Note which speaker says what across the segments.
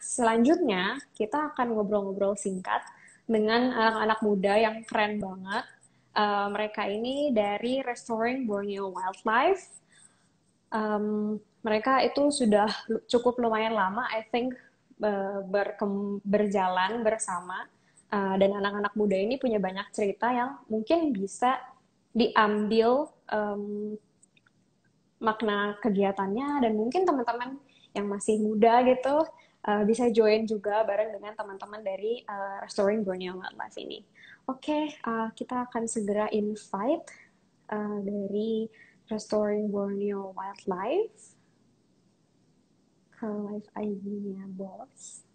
Speaker 1: selanjutnya kita akan ngobrol-ngobrol singkat dengan anak-anak muda yang keren banget. Uh, mereka ini dari Restoring Borneo Wildlife. Um, mereka itu sudah cukup lumayan lama, I think uh, berjalan bersama. Uh, dan anak-anak muda ini punya banyak cerita yang mungkin bisa diambil um, makna kegiatannya dan mungkin teman-teman yang masih muda gitu uh, bisa join juga bareng dengan teman-teman dari uh, Restoring Borneo Wildlife ini. Oke, okay, uh, kita akan segera invite uh, dari Restoring Borneo Wildlife ke live ID-nya bos.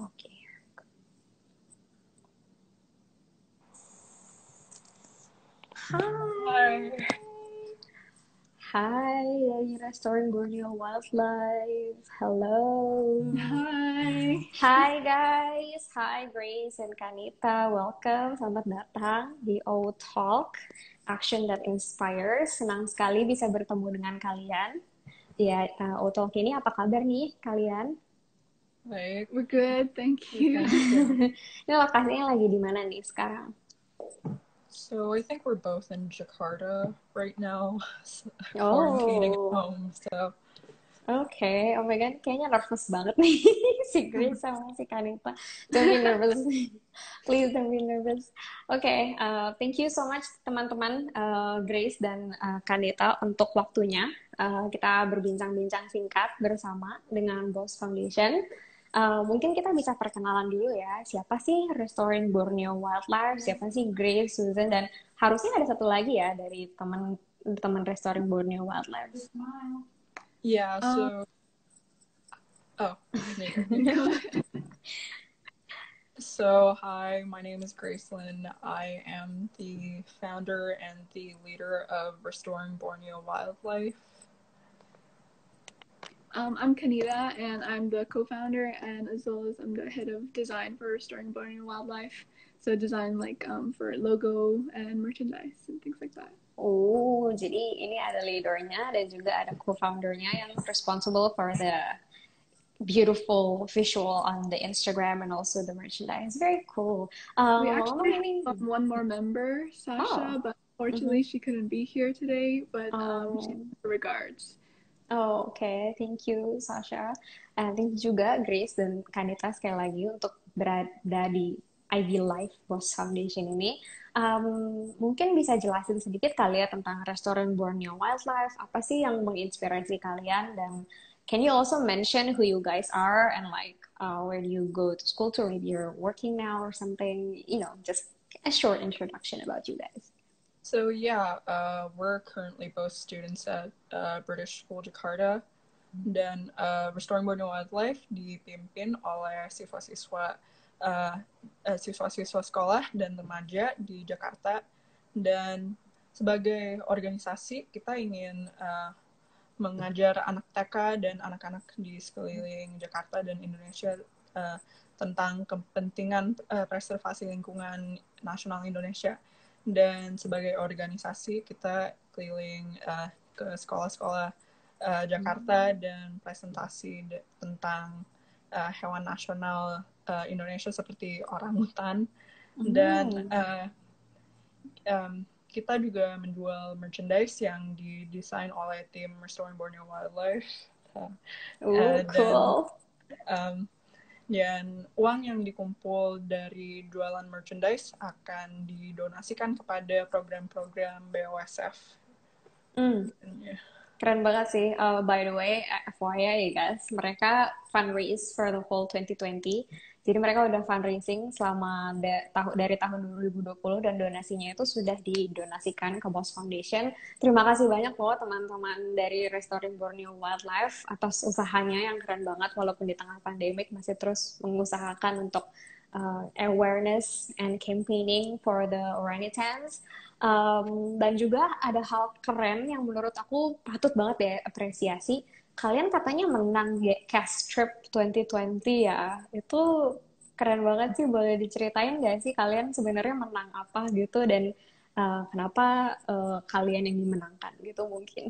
Speaker 1: Oke. Okay. Hi. Hi, dari Restoring Borneo Wildlife. Hello.
Speaker 2: Hi.
Speaker 1: Hi guys. Hi Grace and Kanita. Welcome. Selamat datang di O Talk, Action that Inspires. Senang sekali bisa bertemu dengan kalian. Ya, uh, O Talk ini apa kabar nih kalian?
Speaker 2: Baik, we're good. Thank you.
Speaker 1: ini lokasinya lagi di mana nih sekarang?
Speaker 2: So I think we're both in Jakarta right now, quarantining oh. at home. So.
Speaker 1: Oke, okay. oh my god, kayaknya nervous banget nih si Grace sama si Kanita. Don't be nervous, please don't be nervous. Oke, okay, uh, thank you so much teman-teman uh, Grace dan uh, Kanita untuk waktunya. Uh, kita berbincang-bincang singkat bersama dengan Boss Foundation. Uh, mungkin kita bisa perkenalan dulu ya, siapa sih Restoring Borneo Wildlife, siapa sih Grace, Susan, dan harusnya ada satu lagi ya dari teman teman Restoring Borneo Wildlife.
Speaker 2: Yeah, so uh, oh, so hi, my name is Gracelyn. I am the founder and the leader of Restoring Borneo Wildlife.
Speaker 3: Um, I'm Kanita, and I'm the co-founder, and as well as I'm the head of design for Restoring Borneo Wildlife. So design like um, for logo and merchandise and things like that.
Speaker 1: Oh, jadi ini ada leadernya dan juga ada co-foundernya yang responsible for the beautiful visual on the Instagram and also the merchandise. Very cool.
Speaker 3: Um, we actually have one more member, Sasha, oh. but unfortunately mm-hmm. she couldn't be here today. But um, oh. regards.
Speaker 1: Oh, oke. Okay. Thank you, Sasha. And thank you juga Grace dan Kanita sekali lagi untuk berada di Ivy Life Boss Foundation ini. Um, mungkin bisa jelasin sedikit kali ya tentang restoran Borneo Wildlife. Apa sih yang menginspirasi kalian? Dan can you also mention who you guys are and like uh, where do you go to school to? Maybe you're working now or something. You know, just a short introduction about you guys.
Speaker 2: So yeah, uh, we're currently both students at uh, British School Jakarta. Dan uh, Restoring Borneo Wildlife dipimpin oleh siswa-siswa uh, uh, siswa-siswa sekolah dan remaja di Jakarta. Dan sebagai organisasi kita ingin uh, mengajar anak TK dan anak-anak di sekeliling Jakarta dan Indonesia uh, tentang kepentingan uh, preservasi lingkungan nasional Indonesia dan sebagai organisasi kita keliling uh, ke sekolah-sekolah uh, Jakarta hmm. dan presentasi tentang uh, hewan nasional uh, Indonesia seperti orang hutan hmm. dan uh, um, kita juga menjual merchandise yang didesain oleh tim Restoring Borneo Wildlife.
Speaker 1: Uh, Ooh, cool.
Speaker 2: um, dan uang yang dikumpul dari jualan merchandise akan didonasikan kepada program-program BOSF.
Speaker 1: Mm. Yeah. Keren banget sih. Uh, by the way, FYI ya guys, mereka fundraise for the whole 2020 jadi mereka udah fundraising selama da tahu dari tahun 2020 dan donasinya itu sudah didonasikan ke Boss Foundation. Terima kasih banyak loh teman-teman dari Restoring Borneo Wildlife atas usahanya yang keren banget walaupun di tengah pandemik masih terus mengusahakan untuk uh, awareness and campaigning for the orangutans. Um, dan juga ada hal keren yang menurut aku patut banget ya apresiasi kalian katanya menang Cast Trip 2020 ya. Itu keren banget sih. Boleh diceritain gak sih kalian sebenarnya menang apa gitu dan uh, kenapa uh, kalian yang dimenangkan gitu mungkin?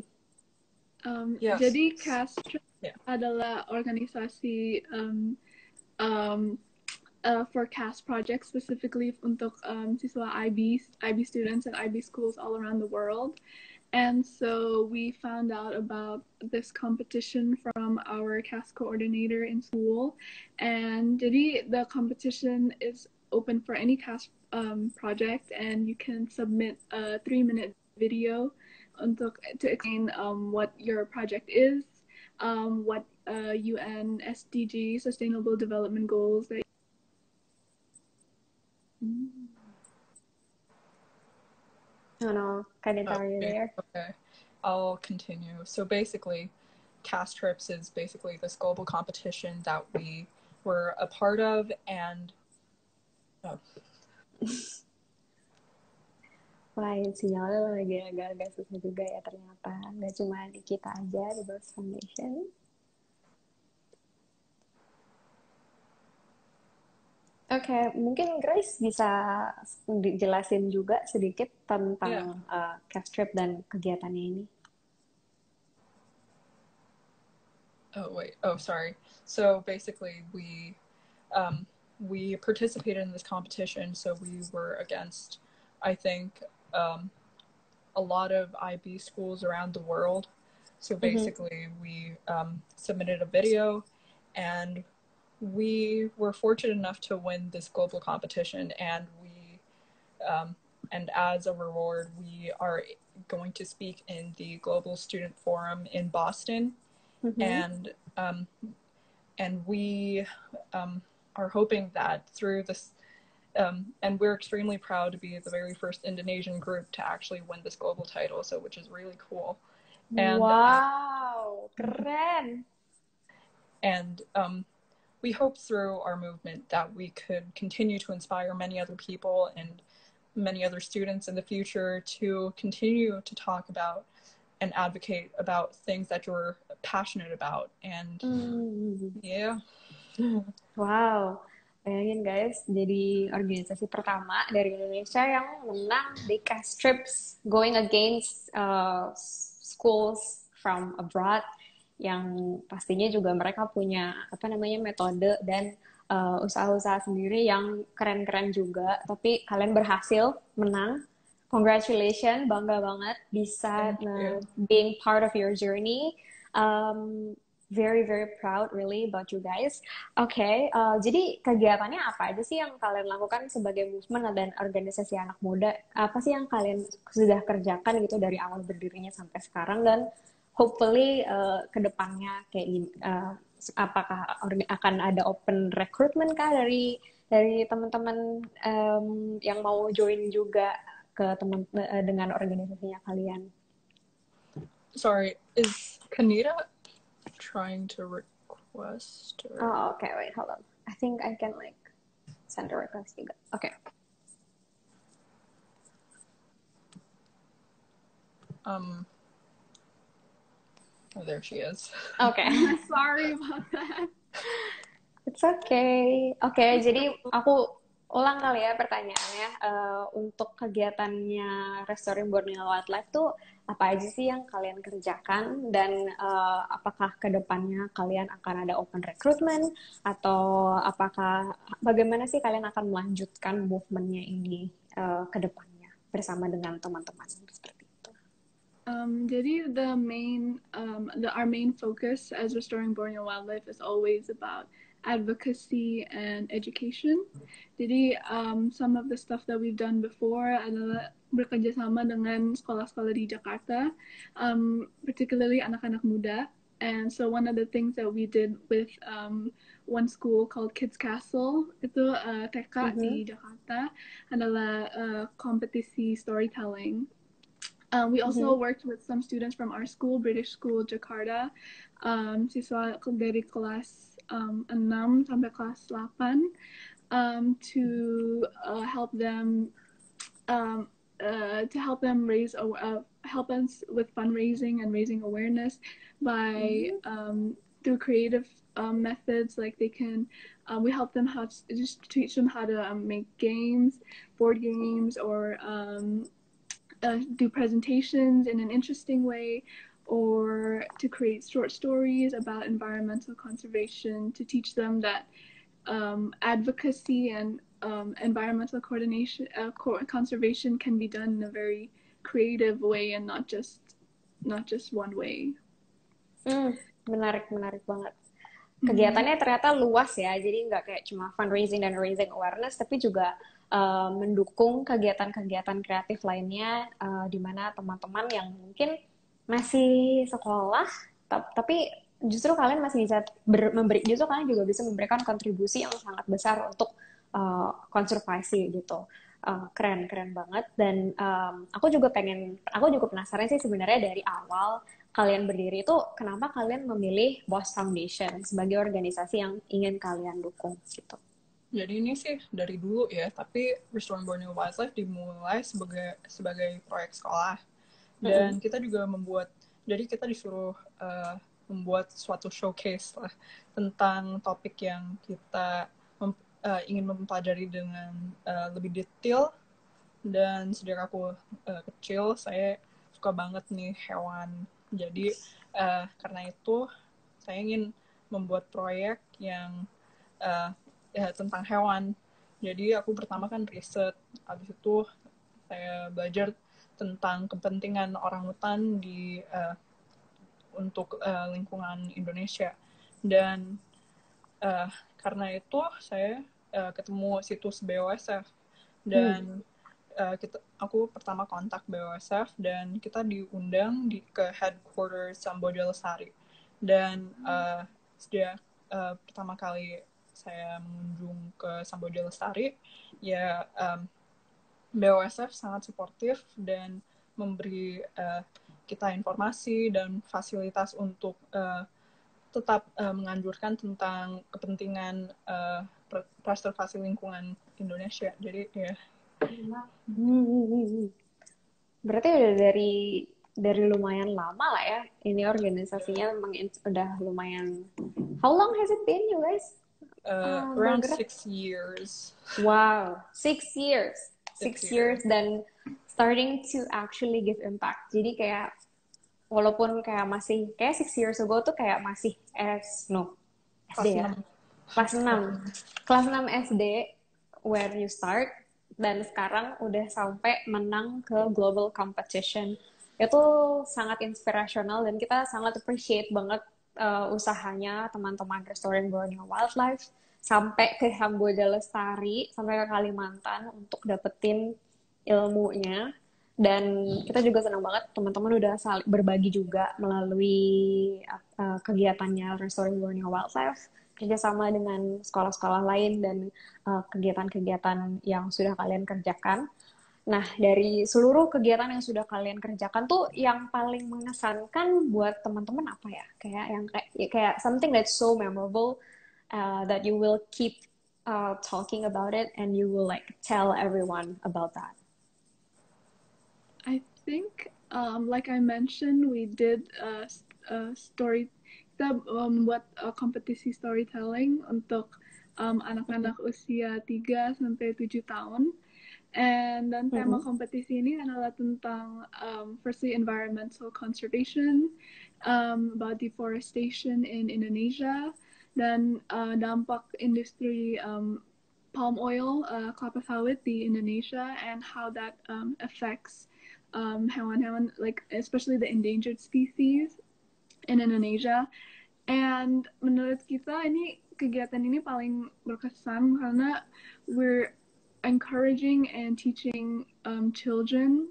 Speaker 3: Um, yes. Jadi Cast Trip
Speaker 2: Yeah.
Speaker 3: adalah organisasi um, um, uh, for CAST projects specifically untuk um, siswa IB, IB students and IB schools all around the world. And so we found out about this competition from our CAST coordinator in school. And the competition is open for any CAST um, project, and you can submit a three minute video untuk, to explain um, what your project is, um, what uh, UN SDG Sustainable Development Goals that
Speaker 1: Oh no, couldn't tell you
Speaker 2: Okay,
Speaker 1: there.
Speaker 2: Okay, I'll continue. So basically, Cast Trips is basically this global competition that we were a part of, and oh,
Speaker 1: Wah, sinyalnya lagi agak-agak susah juga ya ternyata. Nggak cuma di kita aja, di Girls Foundation. Oke, mungkin Grace bisa dijelasin juga sedikit tentang uh, cast trip dan kegiatannya ini.
Speaker 2: oh wait, oh sorry. So basically, we um, we participated in this competition. So we were against, I think, um, a lot of IB schools around the world. So basically, we um, submitted a video, and we were fortunate enough to win this global competition. And we, um, and as a reward, we are going to speak in the Global Student Forum in Boston
Speaker 1: Mhm.
Speaker 2: and um, and we um, are hoping that through this um, and we're extremely proud to be the very first Indonesian group to actually win this global title so which is really cool and
Speaker 1: wow, keren.
Speaker 2: and um, we hope through our movement that we could continue to inspire many other people and many other students in the future to continue to talk about and advocate about things that you're passionate about. And
Speaker 1: Hmm.
Speaker 2: yeah.
Speaker 1: Wow, bayangin guys, jadi organisasi pertama dari Indonesia yang menang di cast trips going against uh, schools from abroad yang pastinya juga mereka punya apa namanya metode dan uh, usaha-usaha sendiri yang keren-keren juga. Tapi kalian berhasil menang. Congratulations, bangga banget bisa uh, being part of your journey. Um, very very proud really about you guys. Oke, uh, jadi kegiatannya apa aja sih yang kalian lakukan sebagai movement dan organisasi anak muda? Apa sih yang kalian sudah kerjakan gitu dari awal berdirinya sampai sekarang dan hopefully uh, ke depannya kayak uh, apakah akan ada open recruitment kah dari dari teman-teman um, yang mau join juga ke teman uh, dengan organisasinya kalian?
Speaker 2: Sorry, is Kanita trying to request? Or...
Speaker 1: Oh, okay, wait, hold on. I think I can like send a request juga. Okay.
Speaker 2: Um. Oh, there she is.
Speaker 1: Okay.
Speaker 3: sorry about that.
Speaker 1: It's okay. Oke, jadi aku ulang kali ya pertanyaannya. Eh, untuk kegiatannya Restoring Borneo Wildlife tuh apa aja sih yang kalian kerjakan dan eh, apakah ke depannya kalian akan ada open recruitment atau apakah bagaimana sih kalian akan melanjutkan movementnya ini eh, ke depannya bersama dengan teman-teman seperti?
Speaker 3: Um, jadi the main, um, the, our main focus as restoring Borneo wildlife is always about advocacy and education. Jadi um, some of the stuff that we've done before adalah bekerjasama dengan sekolah-sekolah di Jakarta, um, particularly anak-anak muda. And so one of the things that we did with um, one school called Kids Castle itu uh, TK di Jakarta adalah uh, kompetisi storytelling. Um, we also worked with some students from our school, British School Jakarta, um, siswa dari kelas um, 6 sampai kelas 8, um, to uh, help them um, uh, to help them raise uh, help us with fundraising and raising awareness by um, through creative um, methods like they can uh, we help them how to just teach them how to um, make games board games or um, uh, do presentations in an interesting way or to create short stories about environmental conservation to teach them that um, advocacy and um, environmental coordination uh, co- conservation can be done in a very creative way and not just not just one way.
Speaker 1: Hmm, menarik menarik banget. Kegiatannya hmm. ternyata luas ya, jadi nggak kayak cuma fundraising dan raising awareness, tapi juga uh, mendukung kegiatan-kegiatan kreatif lainnya, uh, di mana teman-teman yang mungkin masih sekolah, tapi justru kalian masih bisa ber, memberi, justru kalian juga bisa memberikan kontribusi yang sangat besar untuk uh, konservasi gitu. Uh, keren keren banget dan um, aku juga pengen aku juga penasaran sih sebenarnya dari awal kalian berdiri itu kenapa kalian memilih Boss Foundation sebagai organisasi yang ingin kalian dukung gitu
Speaker 2: jadi ini sih dari dulu ya tapi Restoring Borneo Wildlife dimulai sebagai sebagai proyek sekolah. Dan mm -hmm. kita juga membuat jadi kita disuruh uh, membuat suatu showcase lah tentang topik yang kita uh, ingin mempelajari dengan uh, lebih detail. Dan sejak aku uh, kecil saya suka banget nih hewan. Jadi uh, karena itu saya ingin membuat proyek yang uh, ya, tentang hewan. Jadi aku pertama kan riset habis itu saya belajar tentang kepentingan orang hutan di uh, untuk uh, lingkungan Indonesia. Dan uh, karena itu saya uh, ketemu situs BOSF dan hmm. uh, kita aku pertama kontak BOSF dan kita diundang di ke headquarters Samboja Lestari dan uh, sejak uh, pertama kali saya mengunjung ke Samboja Lestari ya um, BOSF sangat suportif dan memberi uh, kita informasi dan fasilitas untuk uh, tetap uh, menganjurkan tentang kepentingan uh, preservasi lingkungan Indonesia. Jadi ya.
Speaker 1: Berarti udah dari dari lumayan lama lah ya. Ini organisasinya memang udah lumayan. How long has it been, you guys?
Speaker 2: Uh, uh, around six years.
Speaker 1: Wow, six years. Six, six years. years dan starting to actually give impact. Jadi kayak walaupun kayak masih kayak six years ago tuh kayak masih S no SD ya kelas 6 kelas 6 SD where you start dan sekarang udah sampai menang ke global competition itu sangat inspirational dan kita sangat appreciate banget uh, usahanya teman-teman Restoring Borneo Wildlife sampai ke Hamboja Lestari sampai ke Kalimantan untuk dapetin ilmunya dan kita juga senang banget teman-teman udah saling berbagi juga melalui uh, kegiatannya Restoring Borneo Wildlife kerjasama dengan sekolah-sekolah lain dan uh, kegiatan-kegiatan yang sudah kalian kerjakan. Nah, dari seluruh kegiatan yang sudah kalian kerjakan tuh yang paling mengesankan buat teman-teman apa ya? Kayak yang kayak ya kayak something that's so memorable uh, that you will keep uh, talking about it and you will like tell everyone about that.
Speaker 3: I think, um, like I mentioned, we did a, a story. Kita membuat um, kompetisi storytelling untuk um, anak-anak usia 3 sampai 7 tahun. And dan tema mm-hmm. kompetisi ini adalah tentang um, firstly environmental conservation, um, about deforestation in Indonesia, dan uh, dampak industri um, palm oil, uh, kelapa sawit di Indonesia, and how that um, affects um, hewan-hewan, like especially the endangered species in Indonesia. And menurut kita ini kegiatan ini paling berkesan karena we're encouraging and teaching um, children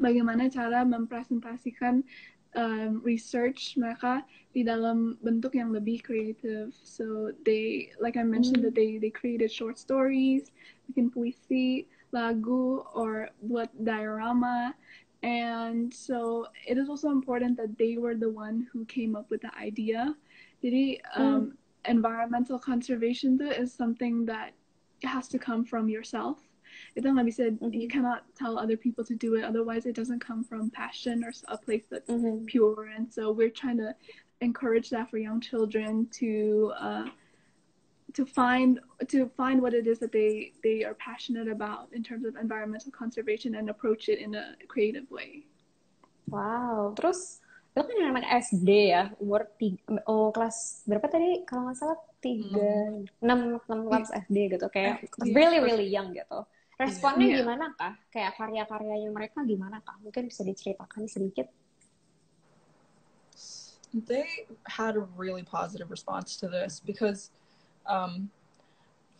Speaker 3: bagaimana cara mempresentasikan um, research mereka di dalam bentuk yang lebih kreatif. So they, like I mentioned, mm. that they they created short stories, bikin puisi, lagu or buat diorama. And so it is also important that they were the one who came up with the idea. Jadi um, mm. environmental conservation is something that has to come from yourself. It doesn't be said mm-hmm. you cannot tell other people to do it, otherwise it doesn't come from passion or a place that's mm-hmm. pure. And so we're trying to encourage that for young children to uh, to find to find what it is that they they are passionate about in terms of environmental conservation and approach it in a creative way.
Speaker 1: Wow. Terus itu kan anak SD ya umur tiga, oh kelas berapa tadi kalau nggak salah tiga enam enam kelas SD gitu kayak
Speaker 2: Iya.
Speaker 1: really really young gitu responnya
Speaker 3: Iya.
Speaker 1: gimana kah kayak karya-karyanya mereka gimana kah mungkin bisa diceritakan sedikit
Speaker 2: they had a really positive response to this because um,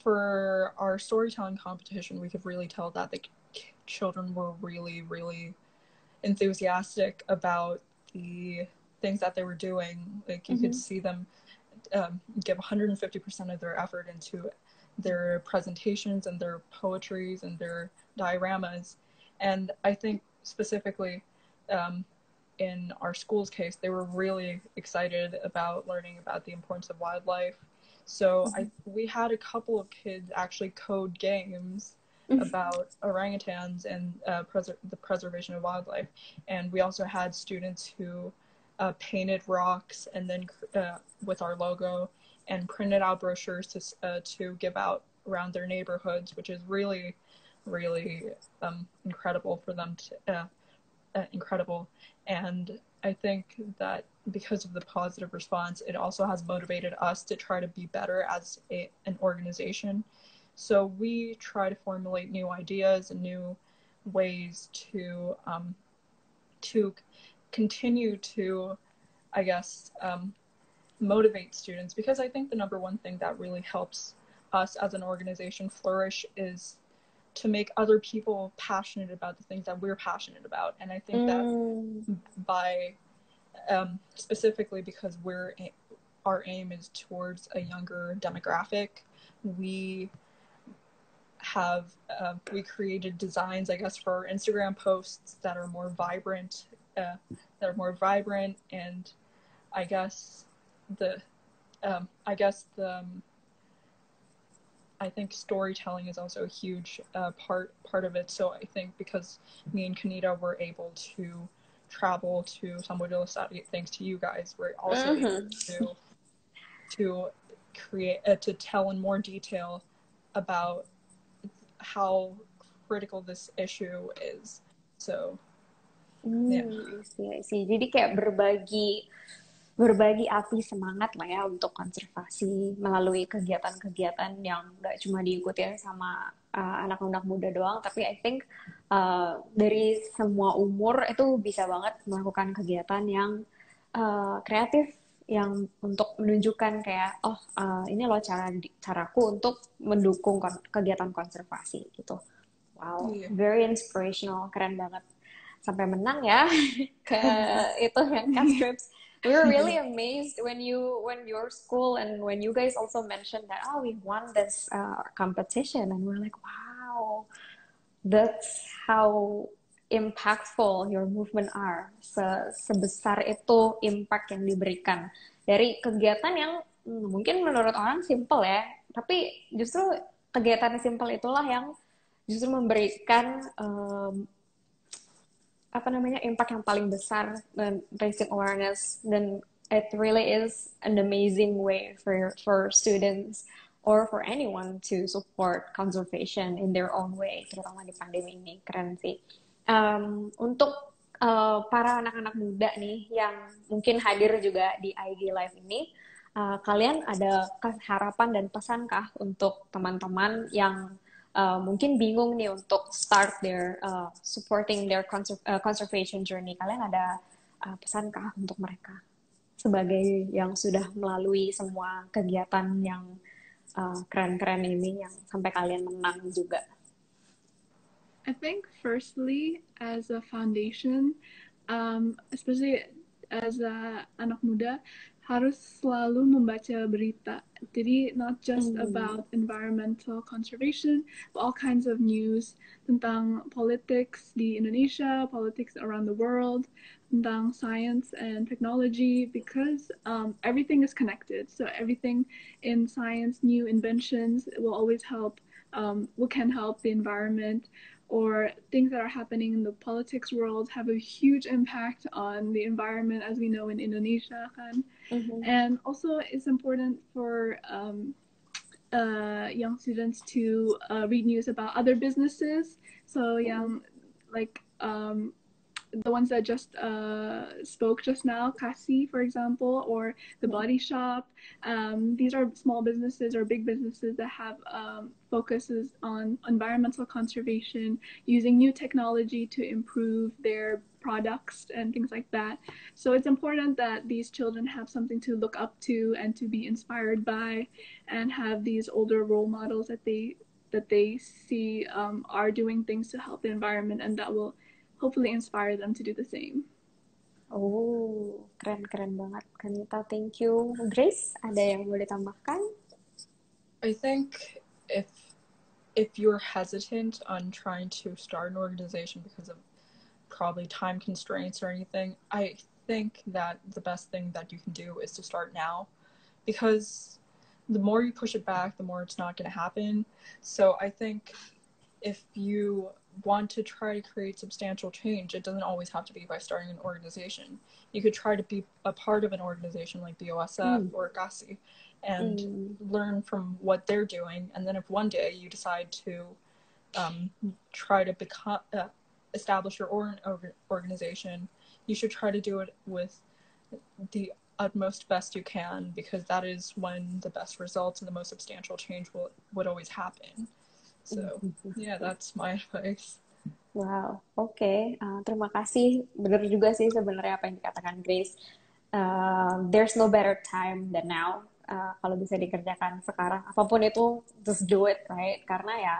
Speaker 2: for our storytelling competition, we could really tell that the children were really, really enthusiastic about the things that they were doing. Like you could
Speaker 1: Mhm.
Speaker 2: see them um, give 150% of their effort into their presentations and their poetries and their dioramas. And I think specifically um, in our school's case, they were really excited about learning about the importance of wildlife. So I, we had a couple of kids actually code games
Speaker 1: Mhm.
Speaker 2: about orangutans and uh, the preservation of wildlife. And we also had students who uh, painted rocks and then uh, with our logo and printed out brochures to uh, to give out around their neighborhoods, which is really, really um, incredible for them to uh, uh, incredible. And I think that because of the positive response, it also has motivated us to try to be better as a, an organization. So we try to formulate new ideas and new ways to um, to continue to, I guess, um, motivate students because I think the number one thing that really helps us as an organization flourish is to make other people passionate about the things that we're passionate about. And I think that
Speaker 1: Mm.
Speaker 2: by um, specifically because we're our aim is towards a younger demographic we have uh, we created designs i guess for our instagram posts that are more vibrant uh, that are more vibrant and i guess the um, i guess the um, I think storytelling is also a huge uh, part part of it. So I think because me and Kanita were able to travel to Samboja Lestari, thanks to you guys, we're also
Speaker 1: Mhm.
Speaker 2: able to to create uh, to tell in more detail about how critical this issue is. So
Speaker 1: Hmm,
Speaker 2: Ya.
Speaker 1: I see, I see. Jadi kayak berbagi berbagi api semangat lah ya untuk konservasi melalui kegiatan-kegiatan yang nggak cuma diikuti sama uh, anak-anak muda doang, tapi I think uh, dari semua umur itu bisa banget melakukan kegiatan yang uh, kreatif yang untuk menunjukkan kayak oh uh, ini loh cara caraku untuk mendukung kon- kegiatan konservasi gitu. Wow,
Speaker 2: Iya.
Speaker 1: very inspirational, keren banget. Sampai menang ya ke itu yang cast trips. We were really amazed when you when your school and when you guys also mentioned that oh we won this uh, competition. And we're like wow that's how impactful your movement are. Se sebesar itu impact yang diberikan. Dari kegiatan yang hmm, mungkin menurut orang simple ya tapi justru kegiatan simple itulah yang justru memberikan um, apa namanya impact yang paling besar dan raising awareness. Dan it really is an amazing way for for students or for anyone to support conservation in their own way terutama di pandemi ini. Keren sih. Um, untuk uh, para anak-anak muda nih yang mungkin hadir juga di IG Live ini uh, kalian ada harapan dan pesankah untuk teman-teman yang uh, mungkin bingung nih untuk start their uh, supporting their conser uh, conservation journey. Kalian ada uh, pesankah untuk mereka sebagai yang sudah melalui semua kegiatan yang uh, keren-keren ini yang sampai kalian menang juga?
Speaker 3: I think firstly, as a foundation, um, especially as a anak muda, harus selalu membaca berita. Jadi not just
Speaker 1: Hmm.
Speaker 3: about environmental conservation, but all kinds of news tentang politics di Indonesia, politics around the world, tentang science and technology, because um, everything is connected. So everything in science, new inventions will always help. Um, what can help the environment or things that are happening in the politics world have a huge impact on the environment as we know in Indonesia?
Speaker 1: Mhm.
Speaker 3: and also it's important for um, uh, young students to uh, read news about other businesses so young like um, the ones that just uh, spoke just now, Kasi, for example, or the Body Shop. Um, these are small businesses or big businesses that have um, focuses on environmental conservation, using new technology to improve their products and things like that. So it's important that these children have something to look up to and to be inspired by, and have these older role models that they that they see um, are doing things to help the environment, and that will hopefully inspire them to do the same.
Speaker 1: Oh, keren-keren banget, Kanita. Thank you. Grace, ada yang boleh tambahkan?
Speaker 2: I think if if you're hesitant on trying to start an organization because of probably time constraints or anything, I think that the best thing that you can do is to start now because the more you push it back, the more it's not going to happen. So I think if you want to try to create substantial change, it doesn't always have to be by starting an organization. You could try to be a part of an organization like BOSF mm. or Kasi and mm. learn from what they're doing. And then if one day you decide to um, try to become uh, establish your own organization, you should try to do it with the utmost best you can because that is when the best results and the most substantial change will would always happen. So yeah, that's my advice.
Speaker 1: Wow, oke. Okay. Uh, terima kasih. Benar juga sih sebenarnya apa yang dikatakan Grace. Uh, there's no better time than now. Uh, kalau bisa dikerjakan sekarang, apa pun itu, just do it, right? Karena ya,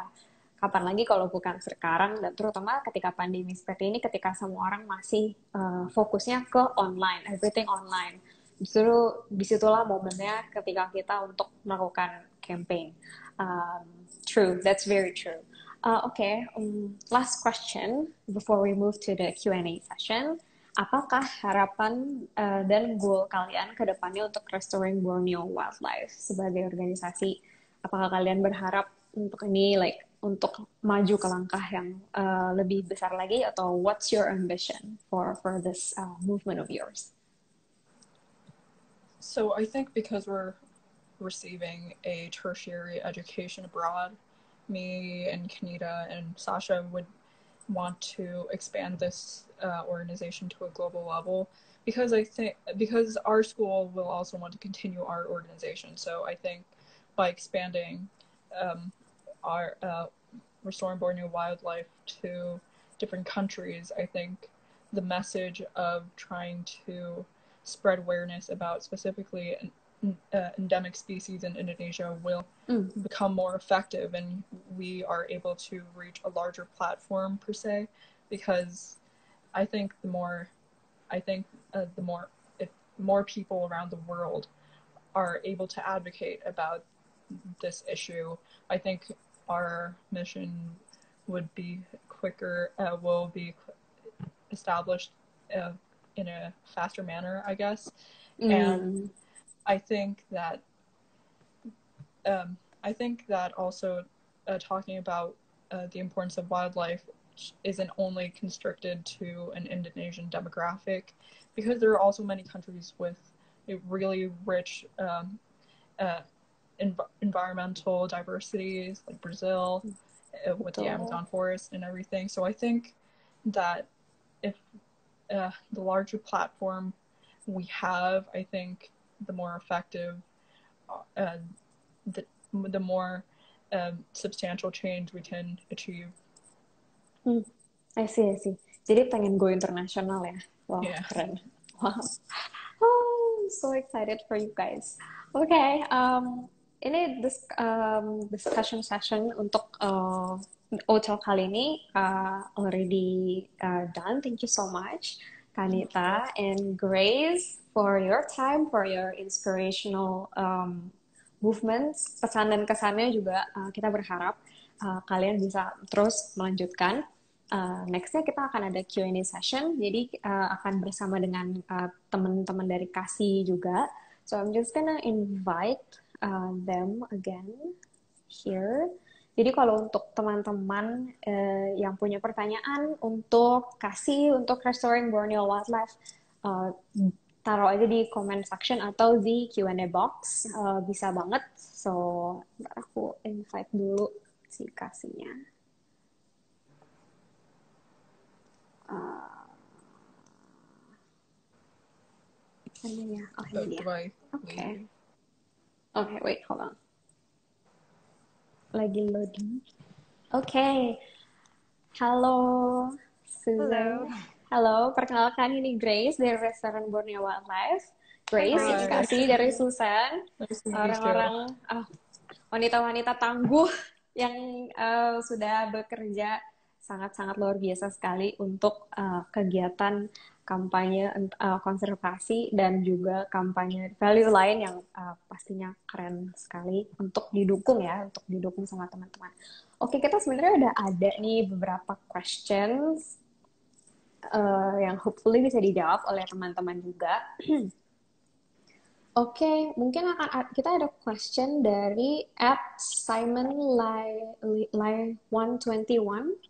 Speaker 1: kapan lagi kalau bukan sekarang, dan terutama ketika pandemi seperti ini, ketika semua orang masih uh, fokusnya ke online, everything online. Justru di situlah momennya ketika kita untuk melakukan campaign. Um, true, that's very true. Uh, okay. um, last question before we move to the Q&A session. Apakah harapan uh, dan goal kalian ke depannya untuk Restoring Borneo Wildlife sebagai organisasi? Apakah kalian berharap untuk ini like untuk maju ke langkah yang uh, lebih besar lagi atau what's your ambition for for this uh, movement of yours?
Speaker 2: So I think because we're receiving a tertiary education abroad, me and Kanita and Sasha would want to expand this uh, organization to a global level because I think because our school will also want to continue our organization. So I think by expanding um, our uh, restoring Borneo wildlife to different countries, I think the message of trying to spread awareness about specifically uh, endemic species in Indonesia will mm. become more effective and we are able to reach a larger platform per se because I think the more I think uh, the more if more people around the world are able to advocate about this issue, I think our mission would be quicker, uh, will be established uh, in a faster manner, I guess. Mm. And I think that um, I think that also uh, talking about uh, the importance of wildlife isn't only constricted to an Indonesian demographic, because there are also many countries with really rich um, uh, env- environmental diversities, like Brazil, uh, with the Amazon forest and everything. So I think that if uh, the larger platform we have, I think the more effective, uh, the the more um, substantial change we can achieve.
Speaker 1: Hmm. I see, I see. Jadi pengen go internasional ya? Wow, yeah. keren. Wow. Oh, so excited for you guys. Okay, um, ini this um, discussion session untuk uh, hotel kali ini uh, already uh, done. Thank you so much, Kanita and Grace for your time, for your inspirational um, movements, pesan dan kesannya juga uh, kita berharap uh, kalian bisa terus melanjutkan. Uh, nextnya kita akan ada Q&A session, jadi uh, akan bersama dengan uh, teman-teman dari Kasi juga. So I'm just gonna invite uh, them again here. Jadi kalau untuk teman-teman uh, yang punya pertanyaan untuk kasih untuk restoring Borneo wildlife, uh, taruh aja di comment section atau di Q&A box, uh, bisa banget. So, ntar aku invite dulu si kasihnya. Uh, ya? Oh, ini dia.
Speaker 2: Oke.
Speaker 1: Okay. Oke, okay, wait, hold on. Lagi loading. Okay. Halo, Susan. Halo, perkenalkan ini Grace dari restoran Borneo Wildlife. Grace,
Speaker 2: Hai.
Speaker 1: ini kasih dari Susan. Orang-orang ah, wanita-wanita tangguh yang eh, sudah bekerja sangat-sangat luar biasa sekali untuk eh, kegiatan kampanye eh, konservasi dan juga kampanye value lain yang eh, pastinya keren sekali untuk didukung ya, untuk didukung sama teman-teman. Oke, kita sebenarnya udah ada nih beberapa questions eh, yang hopefully bisa dijawab oleh teman-teman juga. Oke, mungkin akan kita ada question dari at Simon Lai, Lai 121.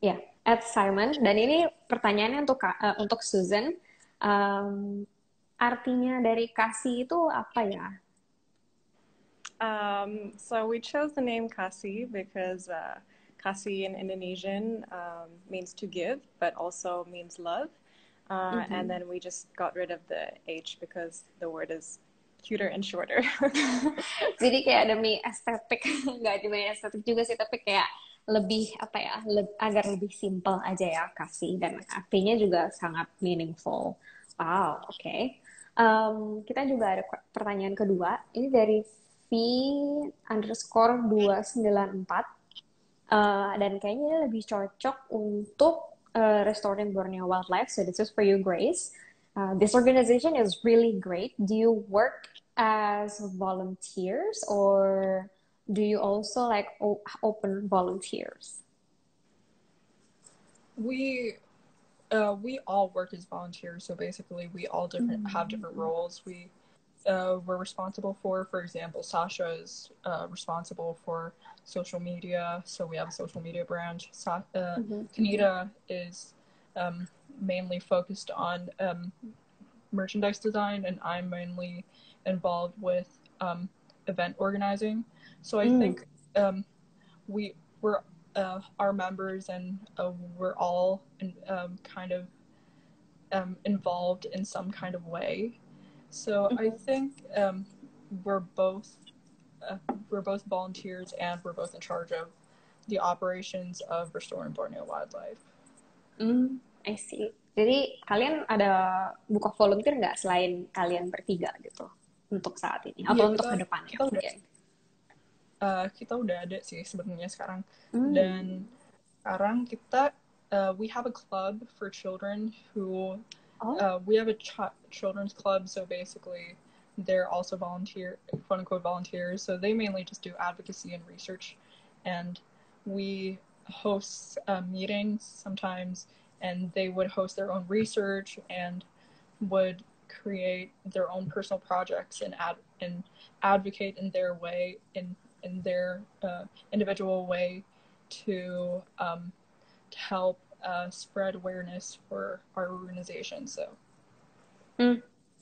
Speaker 1: Ya, at Simon. Dan ini pertanyaannya untuk eh, untuk Susan. Um, artinya dari kasih itu apa ya?
Speaker 4: Um, so we chose the name Kasi because uh, Kasi in Indonesian um, means to give, but also means love. Uh,
Speaker 1: Mhm.
Speaker 4: And then we just got rid of the H because the word is cuter and shorter.
Speaker 1: Jadi kayak demi estetik, nggak demi estetik juga sih, tapi kayak lebih apa ya, le- agar lebih simple aja ya kasih dan artinya juga sangat meaningful. Wow, oke. Um, kita juga ada pertanyaan kedua. Ini dari V underscore 294. Uh, dan kayaknya lebih cocok untuk uh, restoring Borneo wildlife. So this is for you, Grace. Uh, this organization is really great. Do you work as volunteers or do you also like open volunteers?
Speaker 2: We uh, we all work as volunteers, so basically we all different have different
Speaker 1: Mm.
Speaker 2: roles. We uh, we're responsible for, for example, Sasha is uh, responsible for social media, so we have a social media branch. Sa- uh,
Speaker 1: Mhm.
Speaker 2: Kanita is um, mainly focused on um, merchandise design, and I'm mainly involved with um, event organizing. So I
Speaker 1: Mm.
Speaker 2: think um, we we're uh, our members and uh, we're all in, um, kind of um, involved in some kind of way. So I
Speaker 1: Mhm.
Speaker 2: think um, we're both uh, we're both volunteers and we're both in charge of the operations of restoring Borneo wildlife.
Speaker 1: Hmm, I see. Jadi kalian ada buka volunteer nggak selain kalian bertiga gitu untuk saat ini atau
Speaker 2: Iya,
Speaker 1: untuk kedepannya
Speaker 2: kita? Uh, kita udah ada sih sebenarnya sekarang
Speaker 1: Hmm.
Speaker 2: dan sekarang kita uh, we have a club for children who
Speaker 1: Oh,
Speaker 2: uh, we have a ch- children's club, so basically they're also volunteer, quote unquote volunteers. So they mainly just do advocacy and research, and we host uh, meetings sometimes, and they would host their own research and would create their own personal projects and ad- and advocate in their way in in their uh, individual way to um, to help uh, spread awareness for our organization. So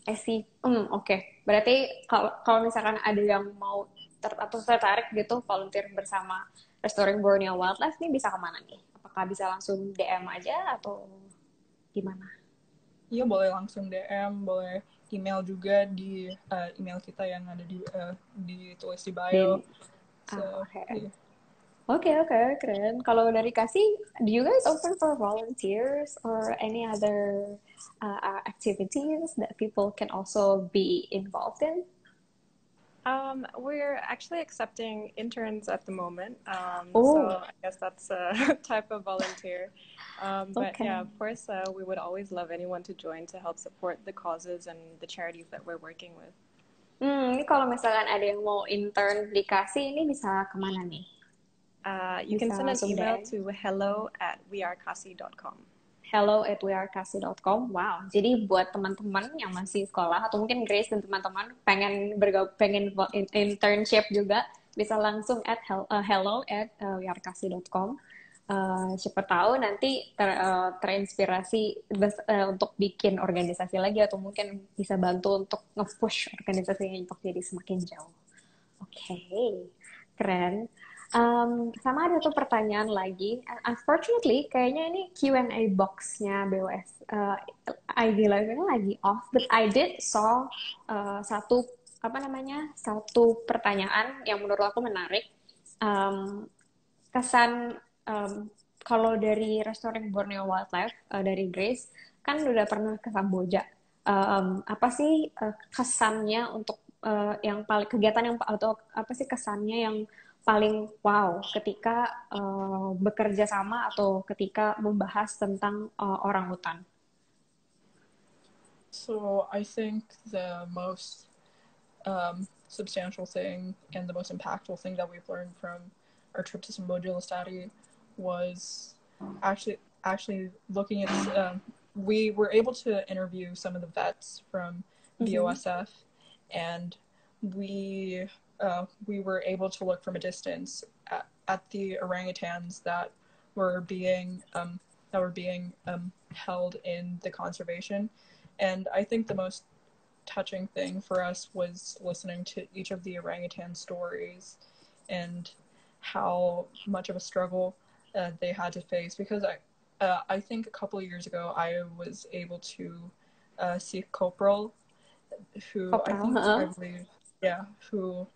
Speaker 1: I see. Hmm, oke. Berarti kalau kalau misalkan ada yang mau ter atau tertarik gitu volunteer bersama Restoring Borneo Wildlife nih bisa ke mana nih? Apakah bisa langsung DM aja atau gimana?
Speaker 2: iya boleh langsung DM, boleh email juga di uh, email kita yang ada di uh, ditulis di bio.
Speaker 1: Ah, oke.
Speaker 2: iya.
Speaker 1: Oke, oke, keren. Kalau dari kasih, do you guys open for volunteers or any other uh, uh, activities that people can also be involved in?
Speaker 4: Um, we're actually accepting interns at the moment. Um,
Speaker 1: Oh.
Speaker 4: So I guess that's a type of volunteer. Um, but
Speaker 1: Okay.
Speaker 4: yeah, of course, uh, we would always love anyone to join to help support the causes and the charities that we're working with.
Speaker 1: Hmm, ini kalau misalkan ada yang mau intern di Kasi, ini bisa kemana nih?
Speaker 4: Uh, you can send an email to hello at wearekasi.com.
Speaker 1: hello at wearekasih.com. Wow. Jadi buat teman-teman yang masih sekolah atau mungkin Grace dan teman-teman pengen bergabung pengen internship juga bisa langsung at uh, hello at uh, wearekasih.com. Uh, siapa tahu nanti ter, uh, terinspirasi bes- uh, untuk bikin organisasi lagi atau mungkin bisa bantu untuk nge-push organisasinya untuk jadi semakin jauh. Oke, keren. Um, sama ada tuh pertanyaan lagi. Unfortunately, kayaknya ini Q&A box-nya BOS uh, ID Live ini lagi off. But I did saw uh, satu apa namanya satu pertanyaan yang menurut aku menarik. Um, kesan um, kalau dari Restoring Borneo Wildlife uh, dari Grace kan udah pernah ke Samboja. Um, apa sih uh, kesannya untuk uh, yang paling kegiatan yang atau apa sih kesannya yang paling wow ketika uh, bekerja sama atau ketika membahas tentang uh, orang hutan?
Speaker 2: So I think the most um, substantial thing and the most impactful thing that we've learned from our trip to Samboja Lestari was actually actually looking at um, we were able to interview some of the vets from mm-hmm. BOSF and we uh, we were able to look from a distance at, at the orangutans that were being um, that were being um, held in the conservation. And I think the most touching thing for us was listening to each of the orangutan stories and how much of a struggle uh, they had to face. Because I, uh, I think a couple of years ago I was able to uh, see Copral, who I think uh-huh. I believe, yeah, who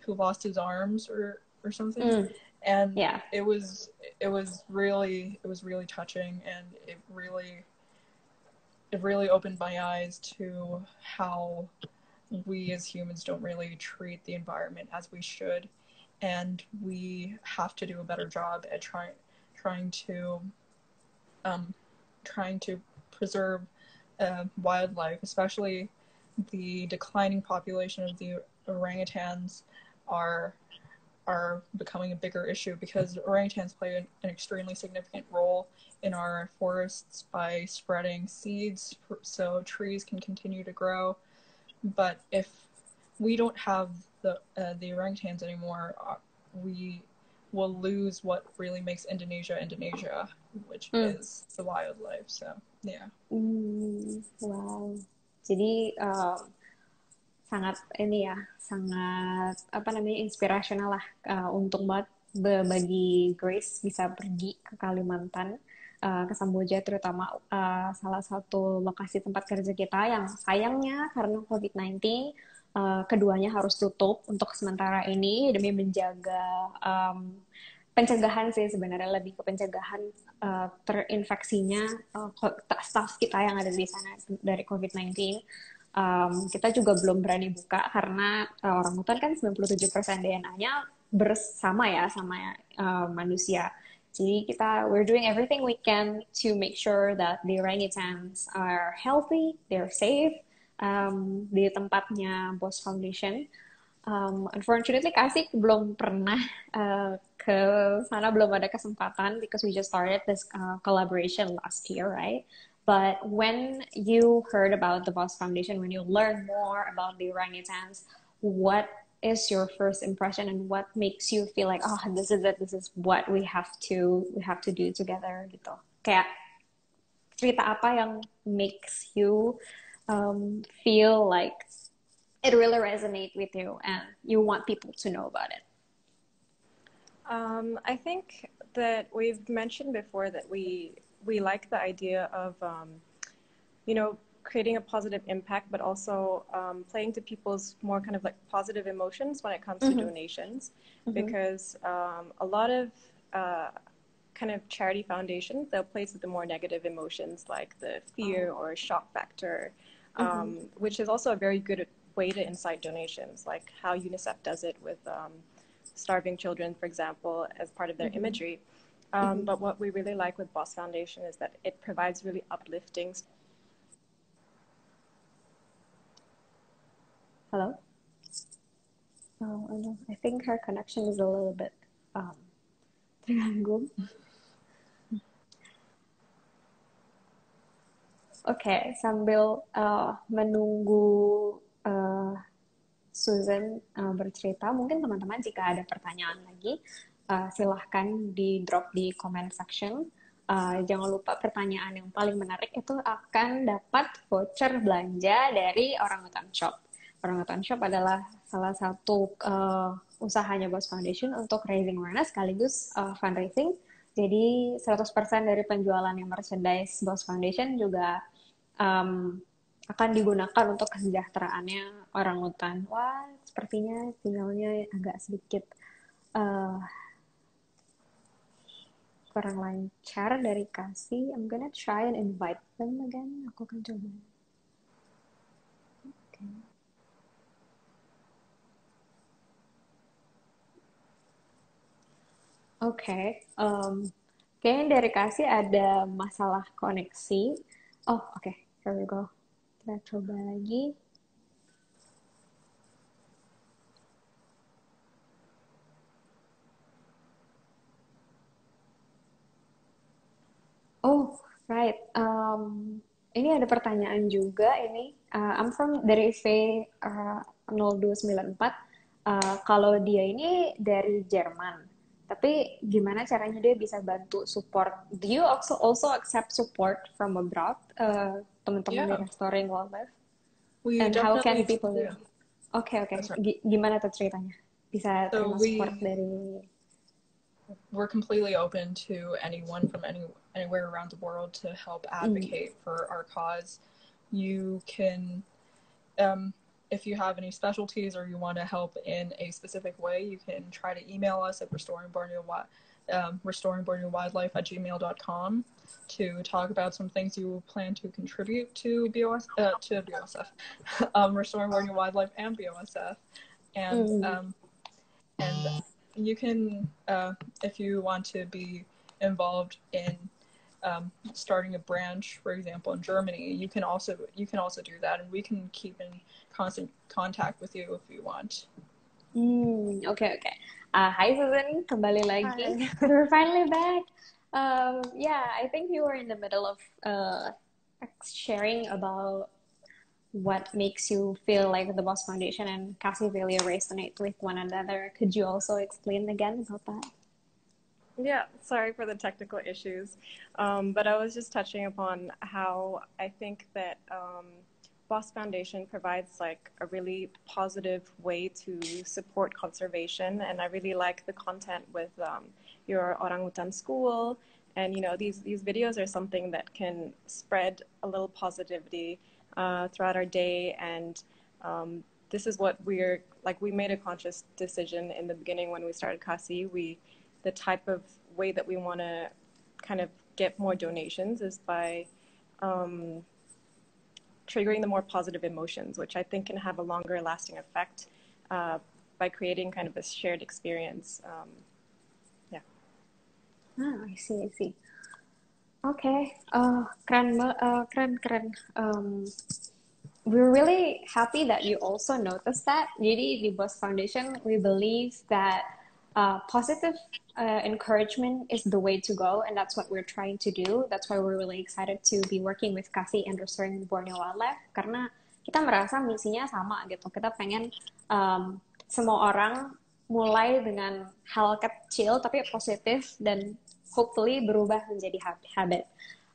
Speaker 2: who lost his arms or or something. Mm. And yeah, it was it was really it was really touching, and it really it really opened my eyes to how we as humans don't really treat the environment as we should, and we have to do a better job at trying trying to um, trying to preserve uh, wildlife, especially the declining population of the orangutans are are becoming a bigger issue because orangutans play an, an extremely significant role in our forests by spreading seeds so trees can continue to grow. But if we don't have the uh, the orangutans anymore, uh, we will lose what really makes Indonesia Indonesia, which mm. is the wildlife. So yeah.
Speaker 1: Mm, wow. Jadi um, sangat ini ya sangat apa namanya inspirasional lah uh, untuk buat bagi Grace bisa pergi ke Kalimantan uh, ke Samboja terutama uh, salah satu lokasi tempat kerja kita yang sayangnya karena COVID-19 uh, keduanya harus tutup untuk sementara ini demi menjaga um, pencegahan sih sebenarnya lebih ke pencegahan uh, terinfeksinya uh, staff kita yang ada di sana dari COVID-19 um, kita juga belum berani buka karena uh, orang hutan kan 97% DNA-nya bersama ya sama uh, manusia. Jadi kita we're doing everything we can to make sure that the orangutans are healthy, they're safe um, di tempatnya Boss Foundation. Um, unfortunately kasih belum pernah uh, ke sana belum ada kesempatan because we just started this uh, collaboration last year, right? But when you heard about the BOS Foundation, when you learned more about the orangutans, what is your first impression and what makes you feel like, oh, this is it, this is what we have to we have to do together gitu. Kayak cerita apa yang makes you um, feel like it really resonate with you and you want people to know about it?
Speaker 4: Um, I think that we've mentioned before that we we like the idea of, um, you know, creating a positive impact, but also um, playing to people's more kind of like positive emotions when it comes mm-hmm. to donations, mm-hmm. because um, a lot of uh, kind of charity foundations they'll place with the more negative emotions like the fear oh. or shock factor, mm-hmm. Um, which is also a very good way to incite donations, like how UNICEF does it with um, starving children, for example, as part of their mm-hmm. imagery. Um, mm-hmm. But what we really like with BOS Foundation is that it provides really uplifting.
Speaker 1: Hello? Oh, I know. I think her connection is a little bit um, terganggu. Okay, sambil uh, menunggu uh, Susan uh, bercerita, mungkin teman-teman jika ada pertanyaan lagi, uh, silahkan di drop di comment section. Uh, jangan lupa pertanyaan yang paling menarik itu akan dapat voucher belanja dari orang hutan shop. Orangutan Shop adalah salah satu uh, usahanya Boss Foundation untuk raising awareness sekaligus uh, fundraising. Jadi 100% dari penjualan yang merchandise Boss Foundation juga um, akan digunakan untuk kesejahteraannya orang hutan. Wah, sepertinya sinyalnya agak sedikit uh, kurang lancar dari kasih. I'm gonna try and invite them again. Aku akan coba. Okay. Oke, okay. um, kayaknya dari kasih ada masalah koneksi. Oh, oke, okay. here we go. Kita coba lagi. Oh, right. Um, ini ada pertanyaan juga ini. Uh, I'm from dari V uh, 0294. Uh, kalau dia ini dari Jerman tapi gimana caranya dia bisa bantu support do you also also accept support from abroad uh, teman-teman yeah. di restoring wildlife we and how can people oke oke okay, okay. gimana tuh ceritanya bisa so terima support we, dari
Speaker 2: we're completely open to anyone from any anywhere around the world to help mm. advocate mm. for our cause you can um, if you have any specialties or you want to help in a specific way, you can try to email us at restoring Borneo, um, restoring Borneo wildlife at gmail.com to talk about some things you plan to contribute to BOS uh, to BOSF, um, restoring Borneo wildlife and BOSF, and mm. um, and you can uh, if you want to be involved in um, starting a branch, for example, in Germany, you can also you can also do that, and we can keep in constant contact with you if you want.
Speaker 1: Hmm, okay, okay. Uh, hi, Susan. Kembali lagi. We're finally back. Um, yeah, I think you were in the middle of uh, sharing about what makes you feel like the BOS Foundation and Cassie Valia resonate with one another. Could you also explain again about that?
Speaker 4: Yeah, sorry for the technical issues. Um, but I was just touching upon how I think that um, BOS Foundation provides like a really positive way to support conservation. And I really like the content with um, your orangutan school. And, you know, these, these videos are something that can spread a little positivity uh, throughout our day. And um, this is what we're like, we made a conscious decision in the beginning when we started Kasi. We the type of way that we want to kind of get more donations is by um, triggering the more positive emotions, which I think can have a longer lasting effect uh, by creating kind of a shared experience. Um, yeah.
Speaker 1: Ah, I see, I see. Okay, uh, keren, uh, keren, keren. Um, we're really happy that you also noticed that. Jadi di Boss Foundation, we believe that uh, positive uh, encouragement is the way to go, and that's what we're trying to do. That's why we're really excited to be working with Kasih and Restoring Borneo Wildlife karena kita merasa misinya sama gitu. Kita pengen um, semua orang mulai dengan hal kecil tapi positif dan hopefully berubah menjadi habit.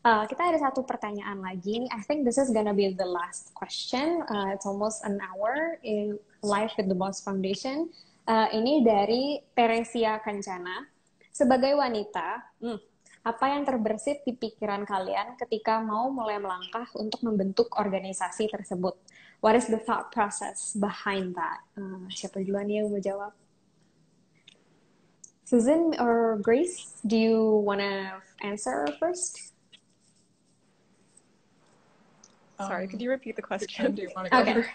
Speaker 1: Uh, kita ada satu pertanyaan lagi. I think this is gonna be the last question. Uh, it's almost an hour in live with the Boss Foundation. Uh, ini dari Teresia Kencana. Sebagai wanita, hmm, apa yang terbersit di pikiran kalian ketika mau mulai melangkah untuk membentuk organisasi tersebut? What is the thought process behind that? Uh, siapa duluan yang mau jawab? Susan or Grace, do you want to answer first?
Speaker 4: Sorry, um, could you repeat the question?
Speaker 2: Do you want to go
Speaker 1: okay.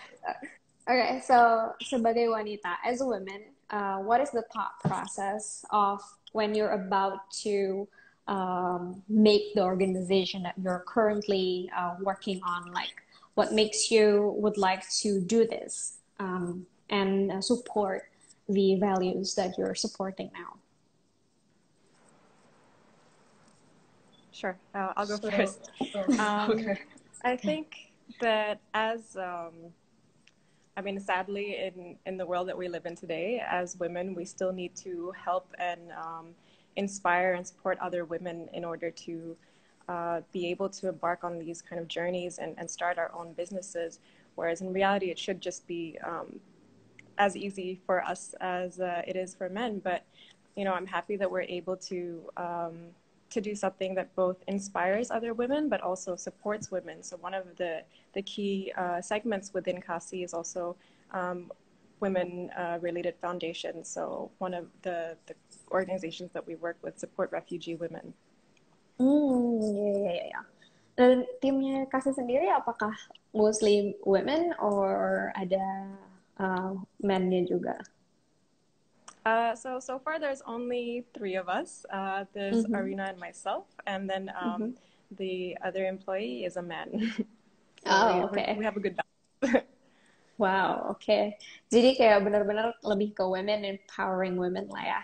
Speaker 1: Okay, so sebagai wanita, as a woman, uh, what is the thought process of when you're about to um, make the organization that you're currently uh, working on? Like, what makes you would like to do this um, and uh, support the values that you're supporting now?
Speaker 4: Sure, uh, I'll go first. Um, okay. I think that as um, I mean, sadly, in, in the world that we live in today, as women, we still need to help and um, inspire and support other women in order to uh, be able to embark on these kind of journeys and, and start our own businesses. whereas in reality it should just be um, as easy for us as uh, it is for men. But you know, I'm happy that we're able to um, to do something that both inspires other women but also supports women. So one of the the key uh, segments within Kasi is also um, women uh, related foundations. So one of the, the organizations that we work with support refugee women.
Speaker 1: Hmm, ya ya ya. Dan timnya Kasi sendiri apakah mostly women or ada uh, men-nya juga?
Speaker 4: Uh, so so far there's only three of us. Uh, there's
Speaker 1: Mhm.
Speaker 4: Arena and myself, and then um,
Speaker 1: Mhm.
Speaker 4: the other employee is a man. so
Speaker 1: Oh,
Speaker 4: we,
Speaker 1: okay.
Speaker 4: we have a good balance.
Speaker 1: Wow, oke. Jadi kayak benar-benar lebih ke women empowering women lah ya.